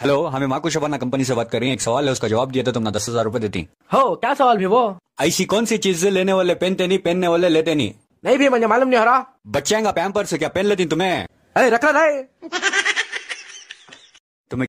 Hello हमें माकू Shabana company से बात कर रही है। एक सवाल है उसका जवाब दिया था तुमने दस हज़ार रूपए देती हो क्या सवाल भी वो? ऐसी कौन सी चीज़ लेने वाले पहनते नहीं पहनने वाले लेते नहीं? नहीं भी मुझे मालूम नहीं हो रहा। बच्चे का पैम्पर से क्या पहन लेती तुम्हें? अरे रखा रहा